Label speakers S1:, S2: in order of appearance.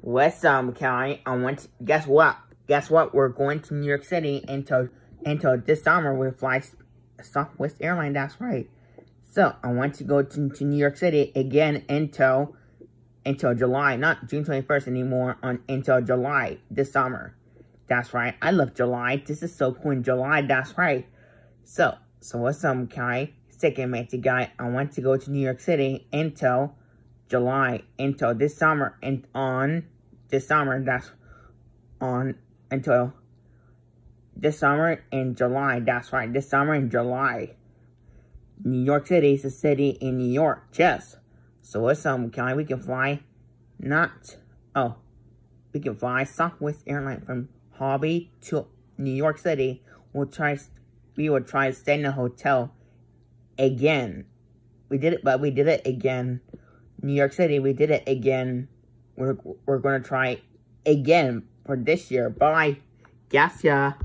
S1: What's up, Kelley? I want To, guess what? Guess what? We're going to New York City until until this summer with fly Southwest Airline. That's right. So I want to go to, to New York City again until until July, not June twenty first anymore. On until July this summer. That's right. I love July. This is so cool in July. That's right. So so what's up, Kelley? Second matey guy. I want to go to New York City until July until this summer and on this summer that's on until this summer in July. That's right, this summer in July. New York City is a city in New York. Yes. So what's some kind we can fly not oh we can fly Southwest Airline from Hobby to New York City. We'll try we will try to stay in a hotel again. We did it but we did it again New York City, we did it again. We're, we're going to try again for this year. Bye. Gotcha.